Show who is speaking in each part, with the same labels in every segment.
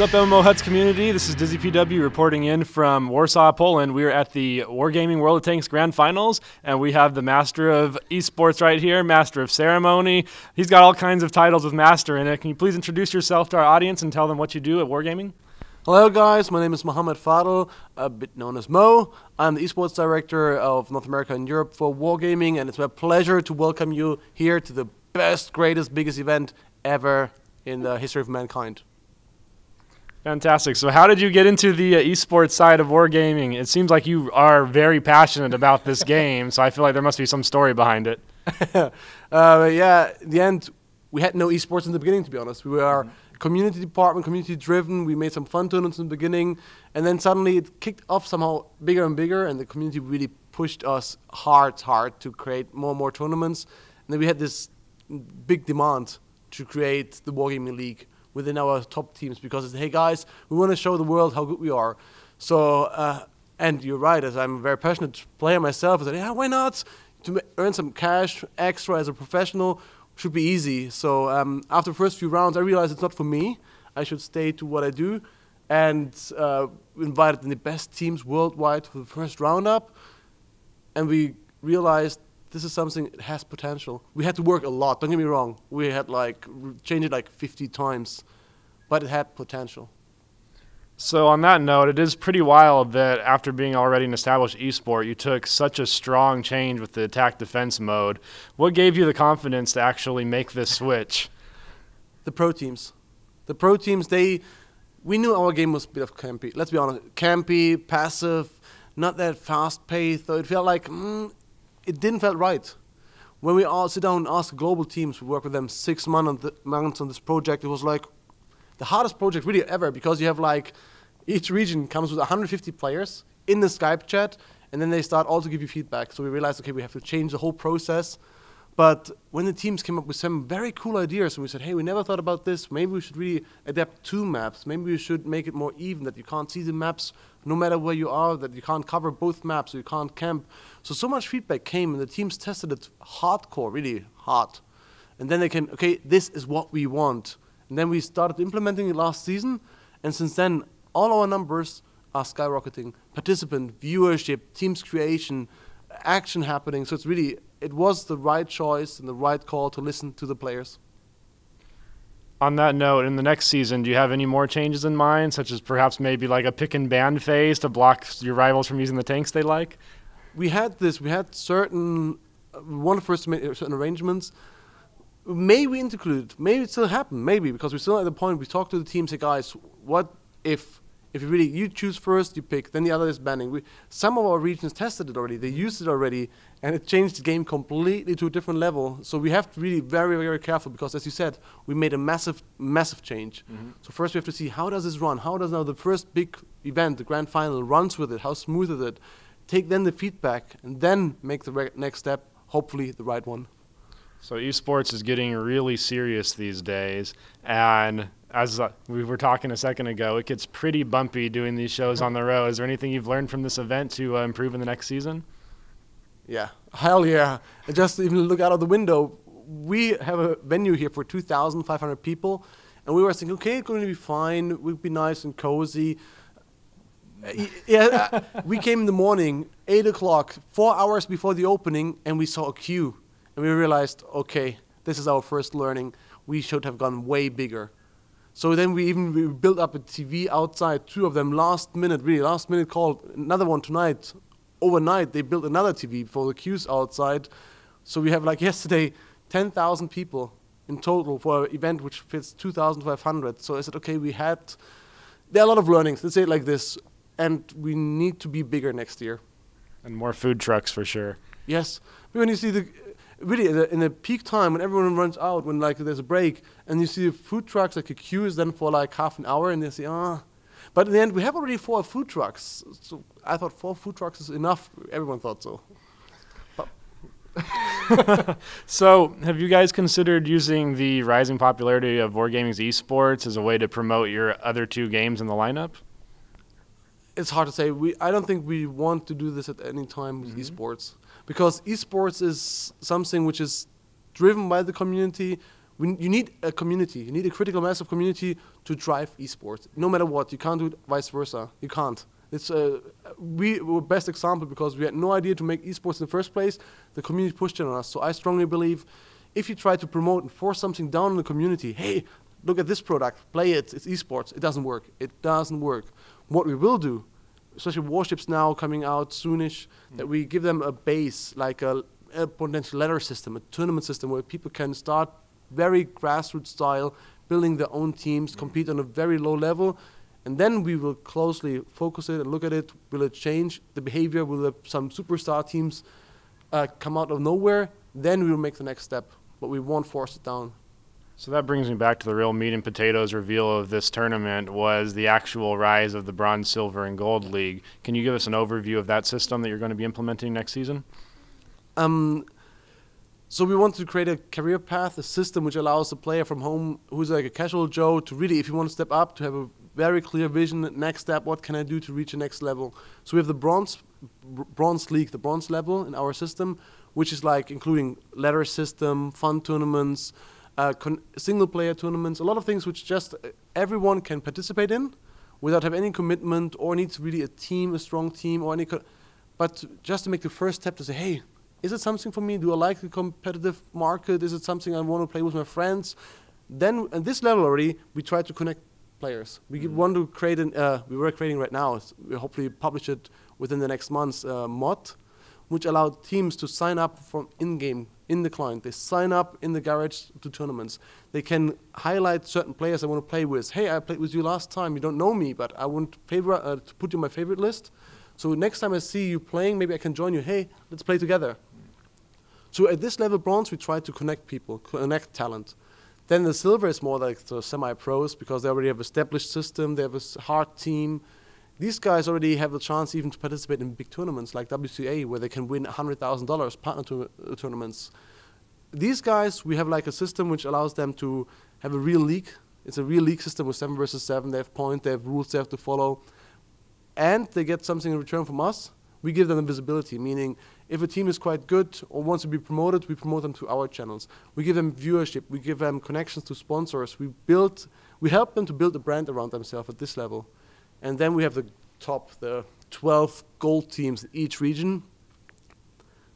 Speaker 1: What's up, MMOHuts community? This is DizzyPW reporting in from Warsaw, Poland. We are at the Wargaming World of Tanks Grand Finals, and we have the Master of Esports right here, Master of Ceremony. He's got all kinds of titles with Master in it. Can you please introduce yourself to our audience and tell them what you do at Wargaming?
Speaker 2: Hello, guys. My name is Mohamed Fadl, a bit known as Mo. I'm the esports director of North America and Europe for Wargaming, and it's my pleasure to welcome you here to the best, greatest, biggest event ever in the history of mankind.
Speaker 1: Fantastic. So, how did you get into the uh, esports side of wargaming? It seems like you are very passionate about this game, so I feel like there must be some story behind it.
Speaker 2: uh, yeah, in the end, we had no esports in the beginning, to be honest. We were mm-hmm. community department, community driven. We made some fun tournaments in the beginning, and then suddenly it kicked off somehow bigger and bigger, and the community really pushed us hard, hard to create more and more tournaments. And then we had this big demand to create the Wargaming League within our top teams because it's, hey guys, we want to show the world how good we are. So, uh, and you're right, as I'm a very passionate player myself, I said, yeah, why not? To earn some cash extra as a professional should be easy. So um, after the first few rounds, I realized it's not for me. I should stay to what I do, and uh, invited the best teams worldwide for the first roundup, and we realized this is something that has potential. We had to work a lot. Don't get me wrong. We had like changed it like 50 times, but it had potential.
Speaker 1: So on that note, it is pretty wild that after being already an established esport, you took such a strong change with the attack defense mode. What gave you the confidence to actually make this switch?
Speaker 2: The pro teams. The pro teams, they we knew our game was a bit of campy. Let's be honest, campy, passive, not that fast paced. So it felt like mm, it didn't feel right. When we all sit down and ask global teams, we work with them six months on, the, months on this project. It was like the hardest project really ever because you have like each region comes with 150 players in the Skype chat, and then they start all to give you feedback. So we realized, okay, we have to change the whole process. But when the teams came up with some very cool ideas, and we said, hey, we never thought about this. Maybe we should really adapt two maps. Maybe we should make it more even that you can't see the maps no matter where you are, that you can't cover both maps, you can't camp. So, so much feedback came, and the teams tested it hardcore, really hard. And then they came, okay, this is what we want. And then we started implementing it last season, and since then, all our numbers are skyrocketing. Participant, viewership, teams creation, action happening. So it's really, it was the right choice and the right call to listen to the players.
Speaker 1: On that note, in the next season, do you have any more changes in mind, such as perhaps maybe like a pick and ban phase to block your rivals from using the tanks they like?
Speaker 2: We had this. We had certain uh, one first certain arrangements. Maybe we include. Maybe it still happen. Maybe because we're still at the point we talk to the team. Say, guys, what if if you really you choose first, you pick, then the other is banning. We, some of our regions tested it already. They used it already, and it changed the game completely to a different level. So we have to really very very careful because, as you said, we made a massive massive change. Mm-hmm. So first we have to see how does this run? How does now the first big event, the grand final, runs with it? How smooth is it? Take then the feedback and then make the re- next step. Hopefully the right one.
Speaker 1: So esports is getting really serious these days, and as uh, we were talking a second ago, it gets pretty bumpy doing these shows on the road. Is there anything you've learned from this event to uh, improve in the next season?
Speaker 2: Yeah, hell yeah! Just even look out of the window. We have a venue here for 2,500 people, and we were thinking, okay, it's going to be fine. Would be nice and cozy. yeah, uh, we came in the morning, eight o'clock, four hours before the opening, and we saw a queue, and we realized, okay, this is our first learning. We should have gone way bigger so then we even we built up a TV outside, two of them last minute, really last minute call, another one tonight. Overnight, they built another TV for the queues outside. So we have like yesterday, 10,000 people in total for an event which fits 2,500. So I said, okay, we had, there are a lot of learnings, let's say it like this, and we need to be bigger next year.
Speaker 1: And more food trucks for sure.
Speaker 2: Yes. When you see the, really in the, in the, peak time when everyone runs out, when like there's a break, and you see food trucks like a queue is then for like half an hour, and they say, ah. But in the end, we have already four food trucks. So I thought four food trucks is enough. Everyone thought so.
Speaker 1: so, have you guys considered using the rising popularity of Wargaming's esports as a way to promote your other two games in the lineup?
Speaker 2: It's hard to say. We I don't think we want to do this at any time with mm-hmm. esports because esports is something which is driven by the community. we, you need a community. You need a critical mass of community to drive esports. No matter what, you can't do it vice versa. You can't. It's uh, we were best example because we had no idea to make esports in the first place. The community pushed it on us. So I strongly believe if you try to promote and force something down on the community, hey, look at this product, play it, it's esports. It doesn't work. It doesn't work. What we will do, especially warships now coming out soonish, mm. that we give them a base like a, a potential ladder system, a tournament system where people can start very grassroots style, building their own teams, compete on a very low level, and then we will closely focus it and look at it. Will it change the behavior? Will some superstar teams uh, come out of nowhere? Then we will make the next step, but we won't force it down.
Speaker 1: So that brings me back to the real meat and potatoes reveal of this tournament was the actual rise of the bronze, silver, and gold league. Can you give us an overview of that system that you're going to be implementing next season?
Speaker 2: Um, so we want to create a career path, a system which allows a player from home who's like a casual Joe to really, if you want to step up, to have a very clear vision. Next step, what can I do to reach the next level? So we have the bronze, bronze league, the bronze level in our system, which is like including ladder system, fun tournaments, uh, single player tournaments, a lot of things which just uh, everyone can participate in without having any commitment or needs really a team, a strong team, or any. but just to make the first step to say, hey, is it something for me? Do I like the competitive market? Is it something I want to play with my friends? Then at this level already, we try to connect players. We mm. want to create an, uh, we were creating right now, we hopefully publish it within the next months, uh, mod, which allow teams to sign up from in-game, in the client. They sign up in the garage to tournaments. They can highlight certain players I want to play with. Hey, I played with you last time. You don't know me, but I want favor, uh, to put you in my favorite list. So next time I see you playing, maybe I can join you. Hey, let's play together. So at this level bronze, we try to connect people, connect talent. Then the silver is more like the semi-pros because they already have established system, they have a hard team. These guys already have a chance even to participate in big tournaments like WCA where they can win $100,000 partner to, uh, tournaments. These guys, we have like a system which allows them to have a real league. It's a real league system with seven versus seven. They have points, they have rules they have to follow. And they get something in return from us. We give them visibility, meaning if a team is quite good or wants to be promoted, we promote them to our channels. We give them viewership. We give them connections to sponsors. We build, we help them to build a brand around themselves at this level. And then we have the top, the 12 gold teams in each region.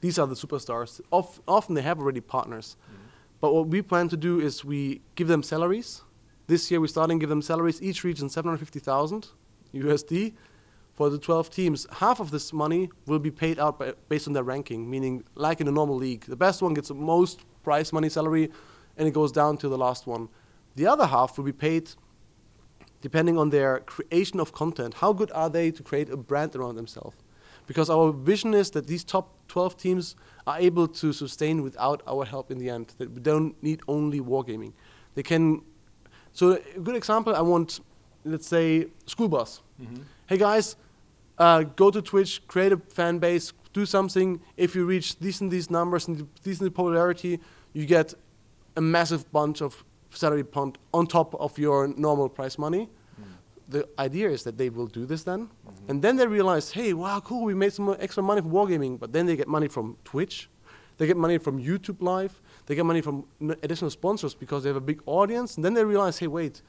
Speaker 2: These are the superstars. Of, often they have already partners. Mm -hmm. But what we plan to do is we give them salaries. This year we're starting to give them salaries, each region 750,000 USD for the 12 teams, half of this money will be paid out by, based on their ranking, meaning like in a normal league. The best one gets the most prize money salary, and it goes down to the last one. The other half will be paid depending on their creation of content. How good are they to create a brand around themselves? Because our vision is that these top 12 teams are able to sustain without our help in the end. That we don't need only wargaming. They can. So a good example, I want, let's say, school bus. Mm -hmm. Hey guys, uh, go to Twitch, create a fan base, do something. If you reach decent these numbers and decent popularity, you get a massive bunch of salary punt on top of your normal price money. Mm. The idea is that they will do this then, mm-hmm. and then they realize, hey, wow, cool, we made some extra money from wargaming. But then they get money from Twitch, they get money from YouTube Live, they get money from additional sponsors because they have a big audience, and then they realize, hey, wait,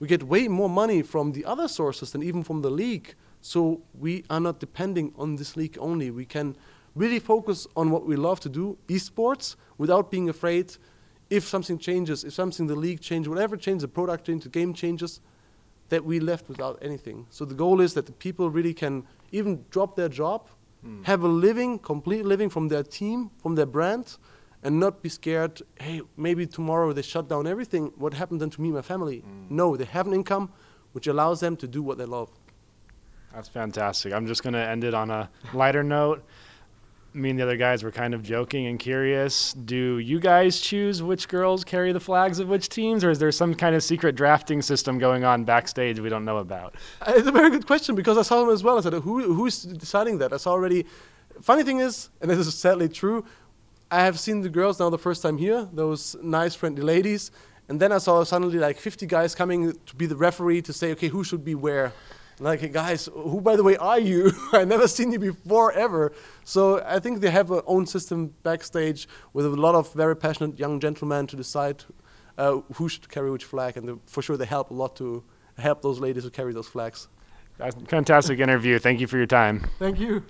Speaker 2: we get way more money from the other sources than even from the league. So we are not depending on this league only. We can really focus on what we love to do, esports, without being afraid if something changes, if something the league changes, whatever changes, the product changes, the game changes, that we left without anything. So the goal is that the people really can even drop their job, mm. have a living, complete living from their team, from their brand, and not be scared, hey, maybe tomorrow they shut down everything. What happened then to me and my family? Mm. No, they have an income which allows them to do what they love.
Speaker 1: That's fantastic. I'm just going to end it on a lighter note. Me and the other guys were kind of joking and curious. Do you guys choose which girls carry the flags of which teams, or is there some kind of secret drafting system going on backstage we don't know about?
Speaker 2: Uh, it's a very good question because I saw them as well. I said, Who, who's deciding that? I saw already. Funny thing is, and this is sadly true, I have seen the girls now the first time here, those nice, friendly ladies, and then I saw suddenly like 50 guys coming to be the referee to say, okay, who should be where? Like, guys, who by the way are you? I never seen you before ever. So I think they have their own system backstage with a lot of very passionate young gentlemen to decide uh, who should carry which flag, and the, for sure they help a lot to help those ladies who carry those flags.
Speaker 1: Fantastic interview. Thank you for your time.
Speaker 2: Thank you.